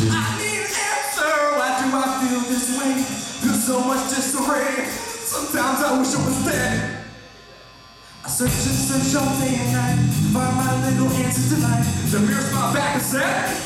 I need an answer. Why do I feel this way? Feel so much disarray. Sometimes I wish I was dead. I search and search all day and night. Find my little answer tonight. The mirror's my back and set.